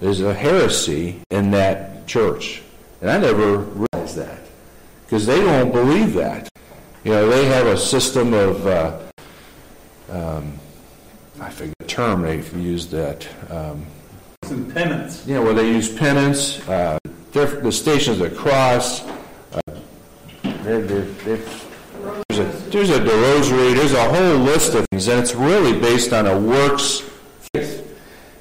is a heresy in that church. And I never realized that because they don't believe that. You know, they have a system of, uh, um, I forget the term they've used that. Um, Some penance. you know, where they use penance, uh, the stations of the cross. Uh, they're, they're, they're, there's, a, there's a rosary. There's a whole list of things, and it's really based on a works.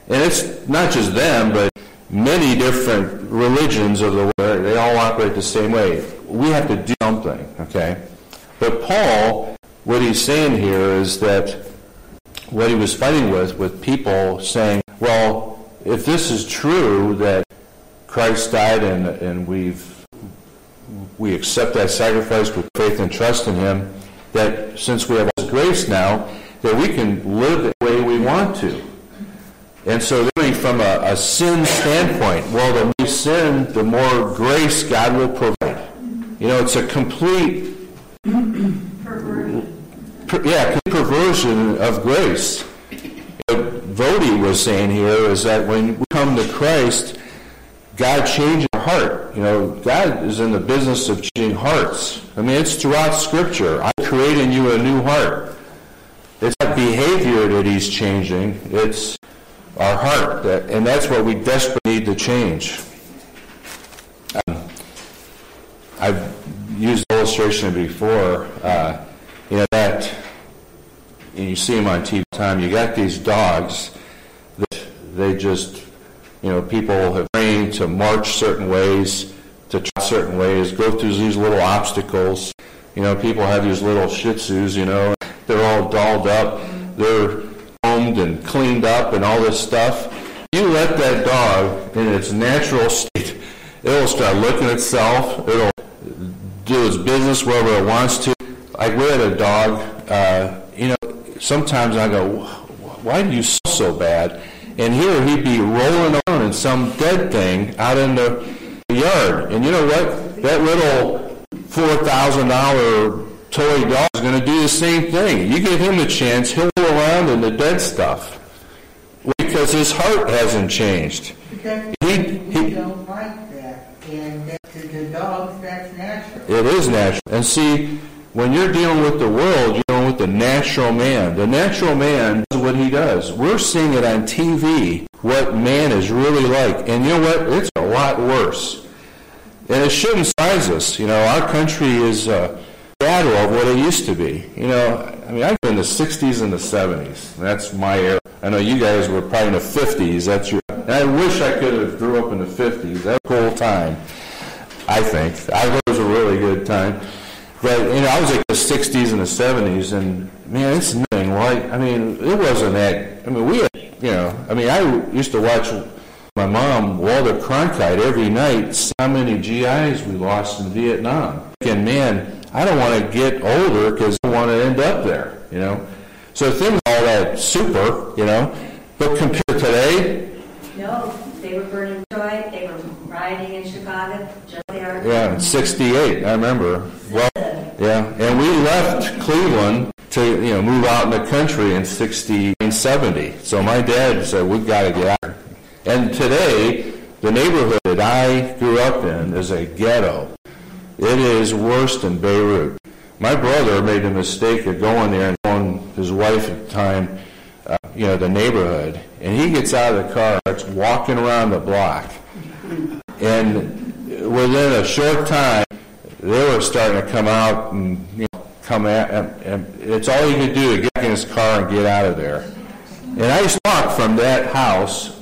And it's not just them, but many different religions of the world. They all operate the same way. We have to do something, okay? But Paul, what he's saying here is that what he was fighting with, with people saying, well, if this is true that Christ died and, and we've we accept that sacrifice with faith and trust in him, that since we have grace now, that we can live the way we want to. And so, really, from a, a sin standpoint, well, the more sin, the more grace God will provide. You know, it's a complete per, yeah, perversion of grace. What Vodi was saying here is that when we come to Christ, God changes our heart. You know, God is in the business of changing hearts. I mean, it's throughout Scripture. I create in you a new heart. It's not behavior that He's changing. It's our heart, and that's what we desperately need to change. Um, I've used the illustration before. Uh, you know that and you see them on TV time. You got these dogs that they just, you know, people have trained to march certain ways, to trot certain ways, go through these little obstacles. You know, people have these little Shih Tzus. You know, they're all dolled up, they're combed and cleaned up, and all this stuff. You let that dog in its natural state, it'll start licking itself. It'll do its business wherever it wants to. Like we had a dog, uh, you know, sometimes I go, why do you smell so bad? And here he'd be rolling around in some dead thing out in the yard. And you know what? That little $4,000 toy dog is going to do the same thing. You give him a chance, he'll in the dead stuff because his heart hasn't changed. Because He- he- don't like that, and that- to the dogs, that's natural. It is natural. And see, when you're dealing with the world, you're dealing with the natural man. The natural man does what he does. We're seeing it on TV, what man is really like. And you know what? It's a lot worse. And it shouldn't surprise us. You know, our country is a battle of what it used to be. You know, I mean, I've in the 60s and the 70s. That's my era. I know you guys were probably in the 50s. That's your. I wish I could have grew up in the 50s. That cool time. I think. I it was a really good time. But, you know, I was like the 60s and the 70s, and, man, it's nothing like, I mean, it wasn't that, I mean, we had, you know, I mean, I used to watch my mom, Walter Cronkite, every night, how many GIs we lost in Vietnam. And, man, I don't want to get older because want to end up there, you know. So things all that super, you know, but compared to today, No, they were burning Detroit, they were rioting in Chicago, just they are. Yeah, in '68, I remember. Well, yeah, and we left Cleveland to you know move out in the country in '69, '70. So my dad said we've got to get out. And today, the neighborhood that I grew up in is a ghetto. It is worse than Beirut. My brother made a mistake of going there and going his wife at the time, uh, you know, the neighborhood, and he gets out of the car, starts walking around the block, and within a short time, they were starting to come out and you know, come at, and, and it's all he could do to get in his car and get out of there. And I used to walk from that house,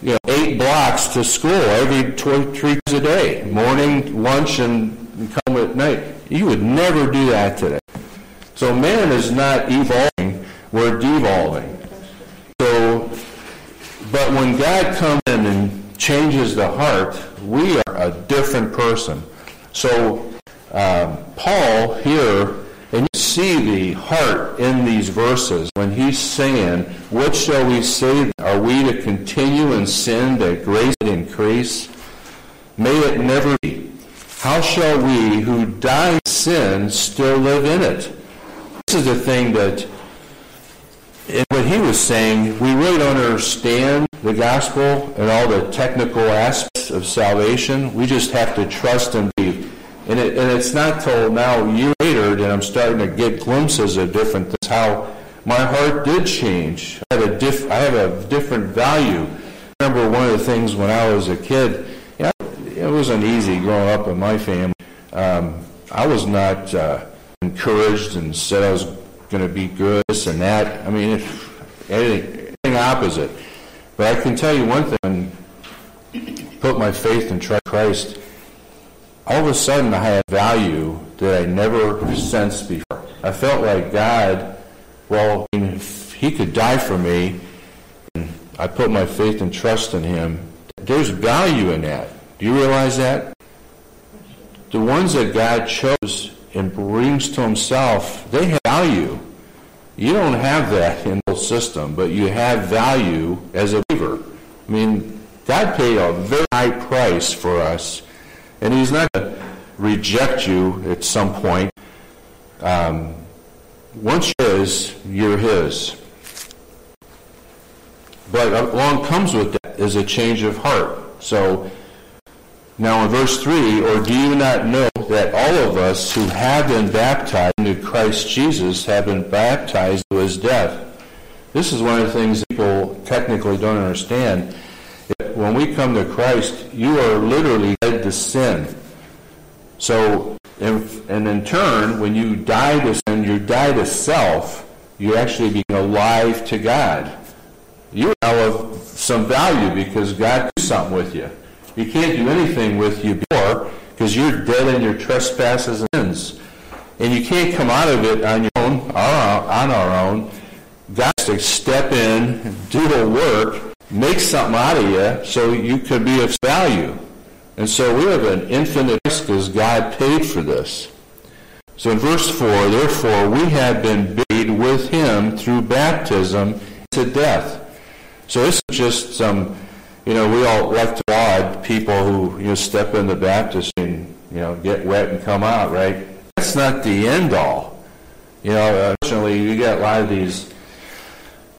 you know, eight blocks to school every tw- three times a day, morning, lunch, and come at night. You would never do that today. So man is not evolving; we're devolving. So, but when God comes in and changes the heart, we are a different person. So, um, Paul here, and you see the heart in these verses when he's saying, What shall we say? Are we to continue in sin that grace increase? May it never be. How shall we who die in sin still live in it? This is the thing that, in what he was saying, we really don't understand the gospel and all the technical aspects of salvation. We just have to trust and believe. And, it, and it's not till now, years later, that I'm starting to get glimpses of different things, how my heart did change. I have a, diff, I have a different value. I remember one of the things when I was a kid, wasn't easy growing up in my family. Um, I was not uh, encouraged and said I was going to be good, this and that. I mean, anything, anything opposite. But I can tell you one thing, when put my faith trust Christ, all of a sudden I had value that I never sensed before. I felt like God, well, if he could die for me, and I put my faith and trust in him, there's value in that. Do you realize that? The ones that God chose and brings to himself, they have value. You don't have that in the system, but you have value as a believer. I mean, God paid a very high price for us, and He's not going to reject you at some point. Um, once you're His, you're His. But along comes with that is a change of heart. So now in verse 3, or do you not know that all of us who have been baptized into Christ Jesus have been baptized to his death? This is one of the things people technically don't understand. When we come to Christ, you are literally dead to sin. So, and in turn, when you die to sin, you die to self, You're actually become alive to God. You are of some value because God did something with you. You can't do anything with you before because you're dead in your trespasses and sins. And you can't come out of it on your own, on our own. God has to step in, do the work, make something out of you so you could be of value. And so we have an infinite risk because God paid for this. So in verse 4, therefore we have been buried with him through baptism to death. So this is just some you know, we all like to laud people who, you know, step in the baptistry and, you know, get wet and come out, right? That's not the end all. You know, unfortunately, you get a lot of these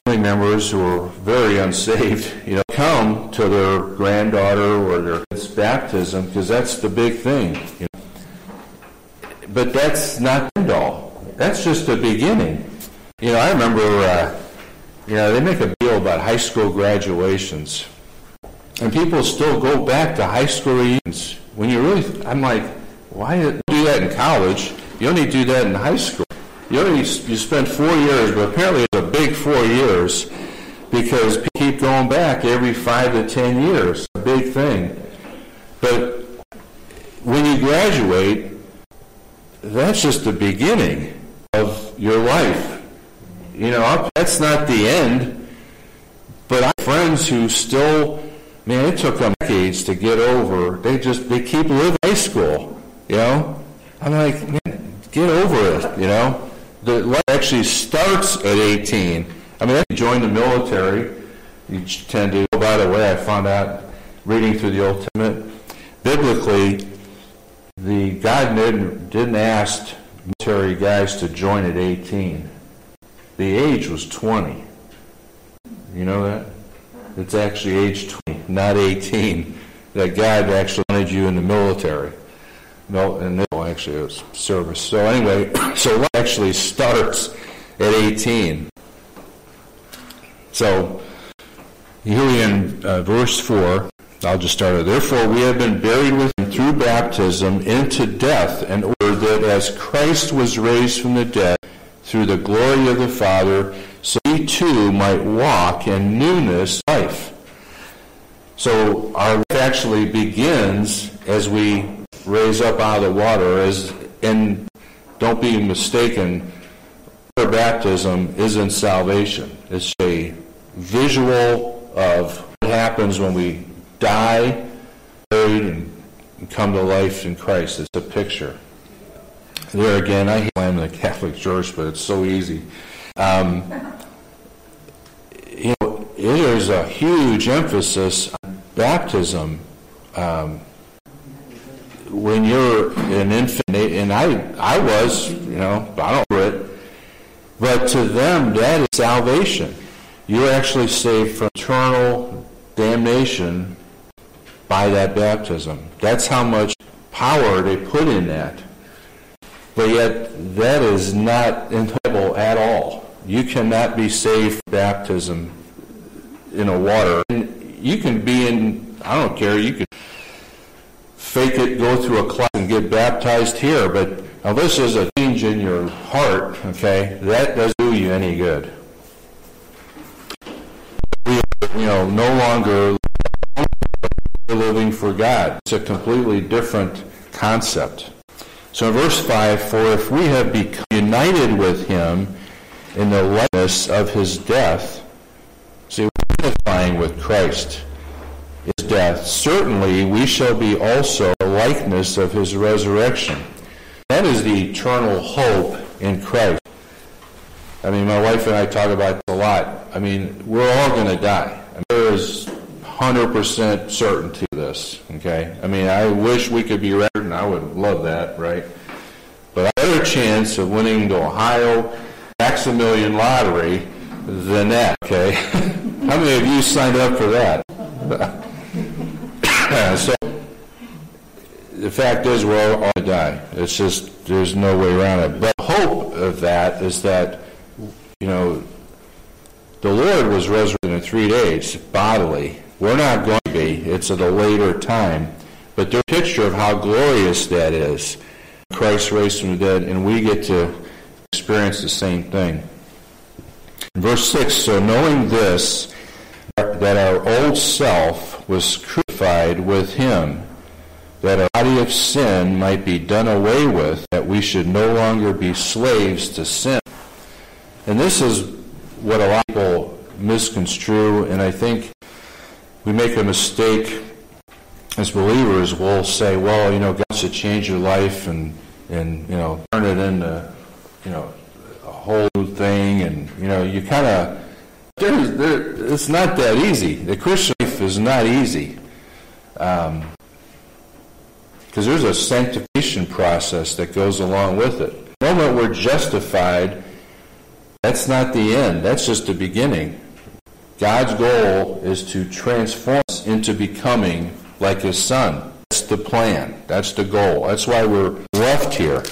family members who are very unsaved, you know, come to their granddaughter or their kid's baptism because that's the big thing. You know? But that's not the end all. That's just the beginning. You know, I remember, uh, you know, they make a deal about high school graduations and people still go back to high school reunions. When you really, I'm like, why do that in college? You only do that in high school. You only you spend four years, but apparently it's a big four years because people keep going back every five to ten years. A big thing. But when you graduate, that's just the beginning of your life. You know, that's not the end. But I have friends who still Man, it took them decades to get over. They just they keep living high school. You know, I'm like, man, get over it. You know, the life actually starts at 18. I mean, you join the military, you tend to. Oh, by the way, I found out reading through the Old Testament, biblically, the God didn't, didn't ask military guys to join at 18. The age was 20. You know that? It's actually age 20, not 18, that God actually wanted you in the military. No, and no, actually, it was service. So anyway, so life actually starts at 18. So here in uh, verse 4, I'll just start it. Therefore, we have been buried with him through baptism into death, in order that as Christ was raised from the dead through the glory of the Father, so we too might walk in newness of life. So our life actually begins as we raise up out of the water, as and don't be mistaken, water baptism isn't salvation. It's a visual of what happens when we die, buried, and come to life in Christ. It's a picture. There again, I hate in the Catholic Church, but it's so easy. Um, you know, there's a huge emphasis baptism. Um, when you're an infant, and I, I was, you know, I don't it, but to them, that is salvation. You're actually saved from eternal damnation by that baptism. That's how much power they put in that. But yet, that is not in the Bible at all. You cannot be saved from baptism in a water. And you can be in, I don't care, you can fake it, go through a class and get baptized here, but now this is a change in your heart, okay? That doesn't do you any good. We are, you know, no longer living for God. It's a completely different concept. So in verse 5, for if we have become united with him in the likeness of his death, we're with Christ, his death, certainly we shall be also the likeness of his resurrection. That is the eternal hope in Christ. I mean, my wife and I talk about this a lot. I mean, we're all going to die. I mean, there is 100% certainty to this, okay? I mean, I wish we could be ready, and I would love that, right? But I a chance of winning the Ohio Maximilian Lottery than that, okay? How many of you signed up for that? so, the fact is, we're all going to die. It's just, there's no way around it. But hope of that is that, you know, the Lord was resurrected in three days, bodily. We're not going to be. It's at a later time. But a picture of how glorious that is. Christ raised from the dead, and we get to experience the same thing. Verse 6 So knowing this, that our old self was crucified with him, that our body of sin might be done away with, that we should no longer be slaves to sin. And this is what a lot of people misconstrue, and I think we make a mistake as believers. We'll say, well, you know, God should change your life and, and you know, turn it into, you know, thing, and, you know, you kind of, there, it's not that easy. The Christian life is not easy. Um, because there's a sanctification process that goes along with it. The moment we're justified, that's not the end. That's just the beginning. God's goal is to transform us into becoming like His Son. That's the plan. That's the goal. That's why we're left here.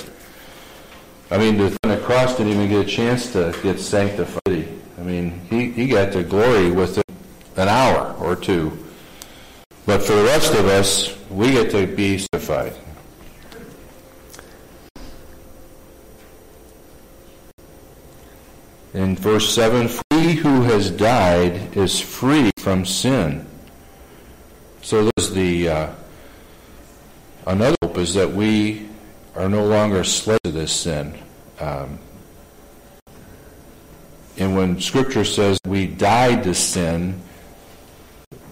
I mean, the cross didn't even get a chance to get sanctified. I mean, he, he got to glory within an hour or two. But for the rest of us, we get to be sanctified. In verse 7, he who has died is free from sin. So there's the uh, another hope is that we are no longer slaves to this sin. Um, and when Scripture says we died to sin,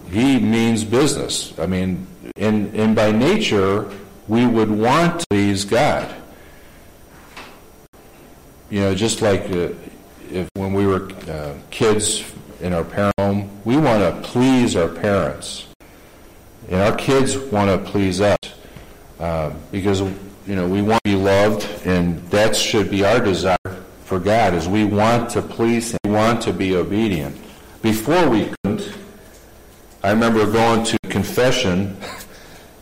he means business. I mean, and, and by nature, we would want to please God. You know, just like uh, if when we were uh, kids in our parent home, we want to please our parents, and our kids want to please us uh, because you know we want to be loved, and that should be our desire for God. Is we want to please Him, we want to be obedient. Before we couldn't. I remember going to confession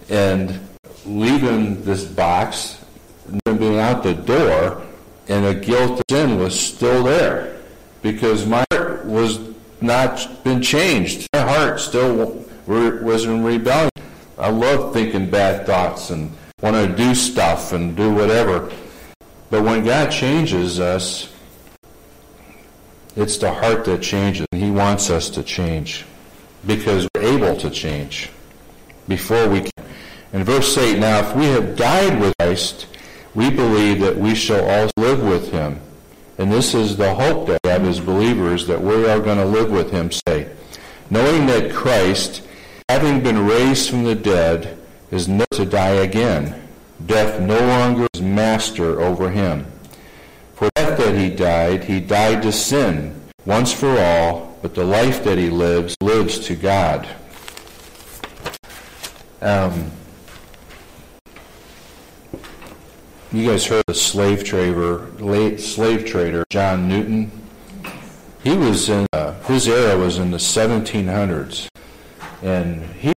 and leaving this box and being out the door and the guilt of sin was still there because my heart was not been changed. My heart still was in rebellion. I love thinking bad thoughts and want to do stuff and do whatever. But when God changes us, it's the heart that changes. He wants us to change because we're able to change before we can. In verse 8, now if we have died with Christ, we believe that we shall also live with him. And this is the hope that we have as believers, that we are going to live with him, say, knowing that Christ, having been raised from the dead, is not to die again. Death no longer is master over him. For death that he died, he died to sin, once for all, but the life that he lives, lives to God. Um, you guys heard the slave trader, late slave trader John Newton. He was in uh, his era was in the 1700s, And he